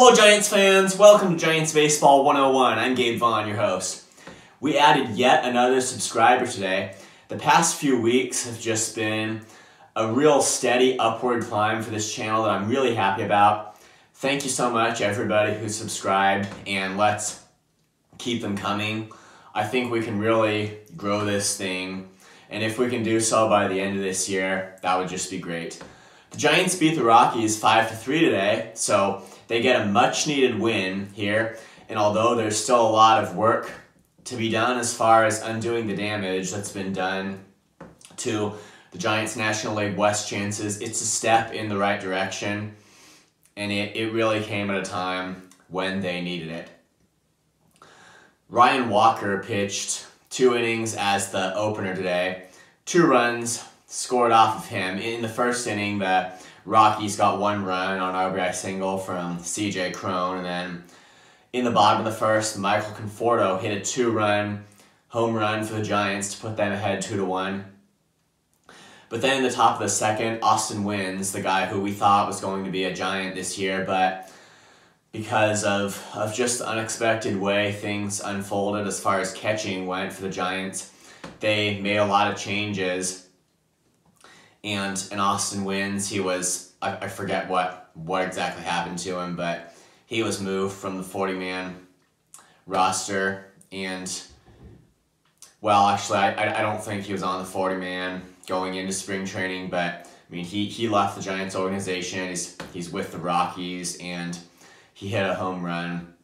Hello, Giants fans. Welcome to Giants Baseball 101. I'm Gabe Vaughan, your host. We added yet another subscriber today. The past few weeks have just been a real steady upward climb for this channel that I'm really happy about. Thank you so much, everybody who subscribed, and let's keep them coming. I think we can really grow this thing, and if we can do so by the end of this year, that would just be great. The Giants beat the Rockies 5 to 3 today, so they get a much needed win here. And although there's still a lot of work to be done as far as undoing the damage that's been done to the Giants National League West chances, it's a step in the right direction. And it, it really came at a time when they needed it. Ryan Walker pitched two innings as the opener today. Two runs scored off of him. In the first inning, the Rockies got one run on RBI single from CJ Cron, and then in the bottom of the first, Michael Conforto hit a two-run home run for the Giants to put them ahead two to one. But then in the top of the second, Austin Wynns, the guy who we thought was going to be a Giant this year, but because of, of just the unexpected way things unfolded as far as catching went for the Giants, they made a lot of changes and and Austin Wynns, He was I, I forget what what exactly happened to him, but he was moved from the forty man roster and well actually I, I don't think he was on the 40 man going into spring training but I mean he, he left the Giants organization. He's he's with the Rockies and he hit a home run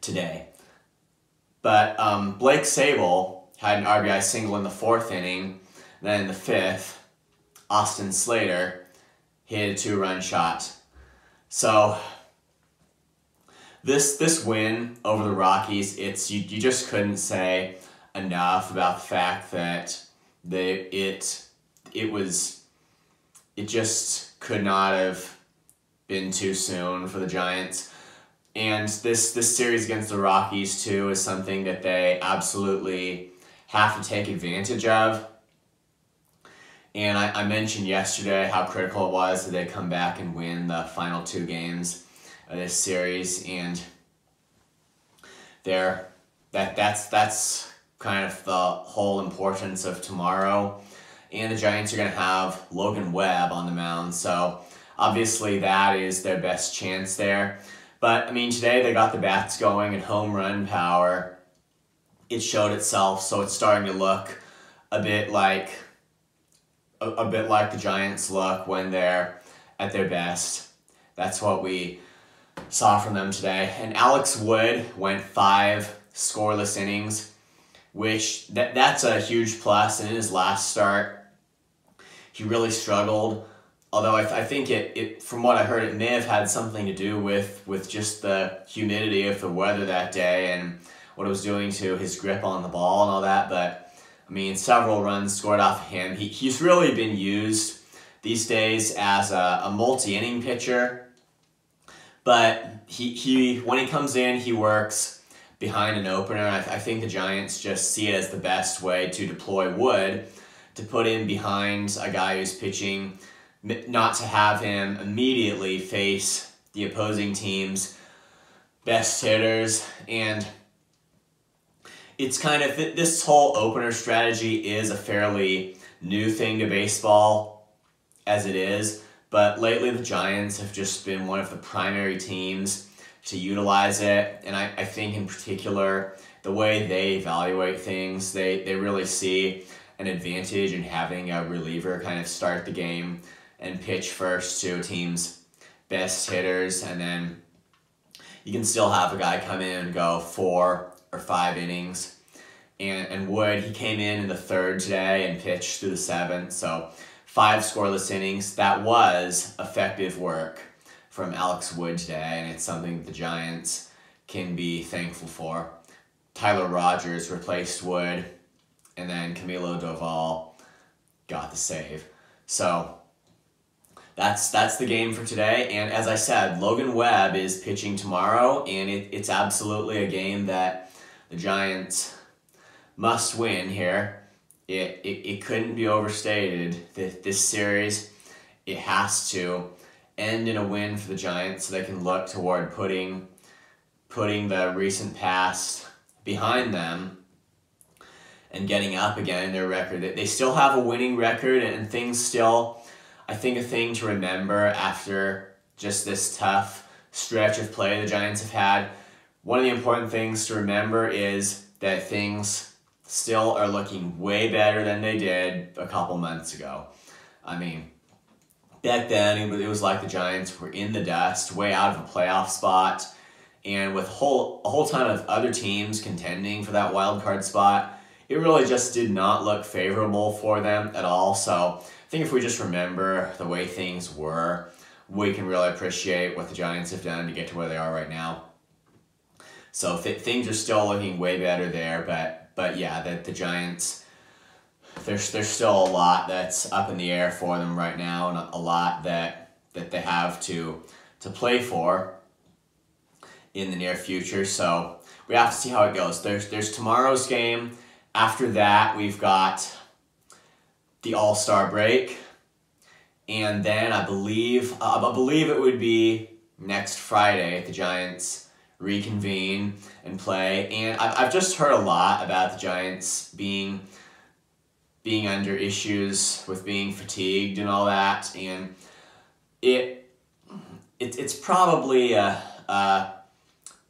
today. But um, Blake Sabol had an RBI single in the fourth inning. Then in the fifth Austin Slater hit a two-run shot. So this this win over the Rockies, it's you, you just couldn't say enough about the fact that they it it was it just could not have been too soon for the Giants. And this this series against the Rockies too is something that they absolutely have to take advantage of. And I, I mentioned yesterday how critical it was that they come back and win the final two games of this series, and there, that that's that's kind of the whole importance of tomorrow. And the Giants are going to have Logan Webb on the mound, so obviously that is their best chance there. But I mean, today they got the bats going and home run power. It showed itself, so it's starting to look a bit like a, a bit like the Giants look when they're at their best. That's what we saw from them today. And Alex Wood went five scoreless innings, which that, that's a huge plus. And in his last start, he really struggled. Although I, I think it, it, from what I heard, it may have had something to do with, with just the humidity of the weather that day and what it was doing to his grip on the ball and all that. But I mean, several runs scored off him. He, he's really been used these days as a, a multi-inning pitcher. But he, he when he comes in, he works behind an opener. I, I think the Giants just see it as the best way to deploy Wood, to put in behind a guy who's pitching, not to have him immediately face the opposing team's best hitters. And it's kind of this whole opener strategy is a fairly new thing to baseball as it is, but lately the Giants have just been one of the primary teams to utilize it, and I, I think in particular the way they evaluate things, they, they really see an advantage in having a reliever kind of start the game and pitch first to a team's best hitters, and then you can still have a guy come in and go four or five innings. And, and Wood, he came in in the third today and pitched through the seventh. So five scoreless innings. That was effective work from Alex Wood today, and it's something the Giants can be thankful for. Tyler Rogers replaced Wood, and then Camilo Doval got the save. So that's that's the game for today. And as I said, Logan Webb is pitching tomorrow, and it, it's absolutely a game that the Giants must win here. It, it, it couldn't be overstated that this series, it has to end in a win for the Giants so they can look toward putting putting the recent past behind them and getting up again in their record. They still have a winning record and things still, I think, a thing to remember after just this tough stretch of play the Giants have had. One of the important things to remember is that things still are looking way better than they did a couple months ago. I mean, back then it was like the Giants were in the dust, way out of a playoff spot, and with whole a whole ton of other teams contending for that wild card spot it really just did not look favorable for them at all. So I think if we just remember the way things were, we can really appreciate what the Giants have done to get to where they are right now. So th- things are still looking way better there, but but yeah, that the Giants, there's there's still a lot that's up in the air for them right now, and a lot that that they have to to play for in the near future. So we have to see how it goes. There's there's tomorrow's game after that, we've got the All Star break, and then I believe uh, I believe it would be next Friday the Giants reconvene and play. And I've, I've just heard a lot about the Giants being being under issues with being fatigued and all that, and it, it it's probably a, a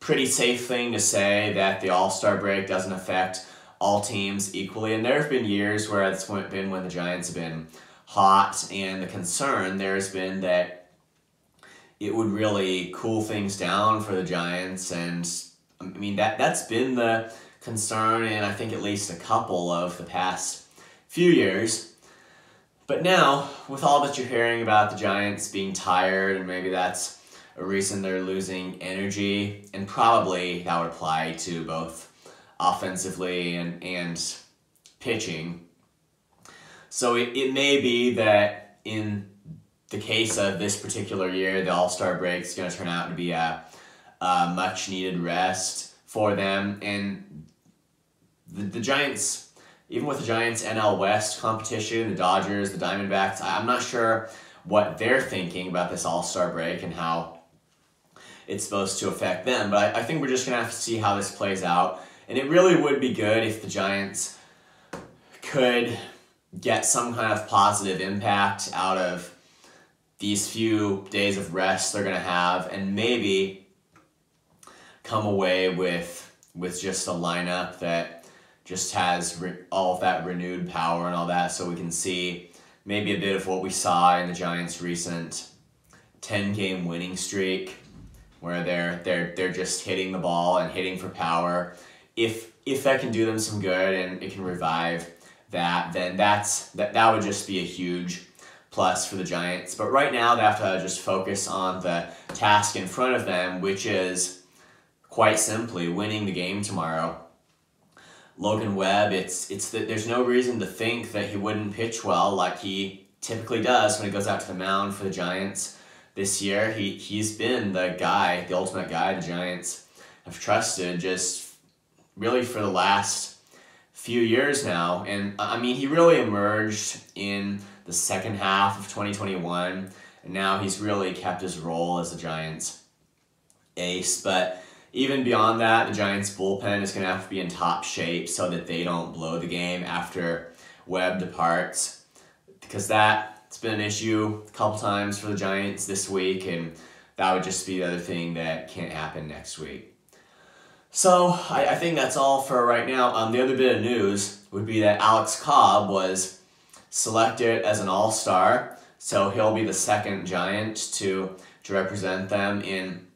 pretty safe thing to say that the All Star break doesn't affect all teams equally. And there have been years where it's been when the Giants have been hot, and the concern there's been that it would really cool things down for the Giants. And I mean, that, that's been the concern in I think at least a couple of the past few years. But now, with all that you're hearing about the Giants being tired, and maybe that's a reason they're losing energy, and probably that would apply to both offensively and, and pitching. So it, it may be that in the case of this particular year, the All Star break is going to turn out to be a, a much needed rest for them. And the, the Giants, even with the Giants NL West competition, the Dodgers, the Diamondbacks, I'm not sure what they're thinking about this All Star break and how it's supposed to affect them. But I, I think we're just going to have to see how this plays out. And it really would be good if the Giants could get some kind of positive impact out of these few days of rest they're going to have and maybe come away with with just a lineup that just has re- all of that renewed power and all that so we can see maybe a bit of what we saw in the Giants recent 10 game winning streak where they're they're they're just hitting the ball and hitting for power. If if that can do them some good and it can revive that, then that's that that would just be a huge plus for the Giants. But right now they have to just focus on the task in front of them, which is quite simply winning the game tomorrow. Logan Webb, it's it's that there's no reason to think that he wouldn't pitch well like he typically does when he goes out to the mound for the Giants. This year, he he's been the guy, the ultimate guy the Giants have trusted just really for the last few years now. And I mean, he really emerged in the second half of 2021, and now he's really kept his role as the Giants' ace. But even beyond that, the Giants' bullpen is going to have to be in top shape so that they don't blow the game after Webb departs, because that's been an issue a couple times for the Giants this week, and that would just be the other thing that can't happen next week. So I, I think that's all for right now. Um, the other bit of news would be that Alex Cobb was selected as an All-Star, so he'll be the second Giant to to represent them in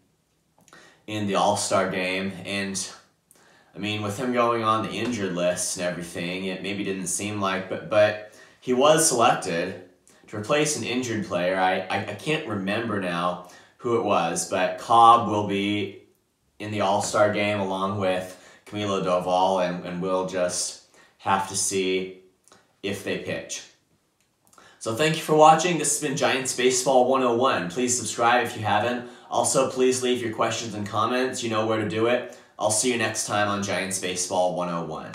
in the All-Star game. And I mean, with him going on the injured list and everything, it maybe didn't seem like, but but he was selected to replace an injured player. I, I, I can't remember now who it was, but Cobb will be in the All Star game along with Camilo Doval, and, and we'll just have to see if they pitch. So thank you for watching. This has been Giants Baseball 101. Please subscribe if you haven't. Also, please leave your questions and comments. You know where to do it. I'll see you next time on Giants Baseball 101.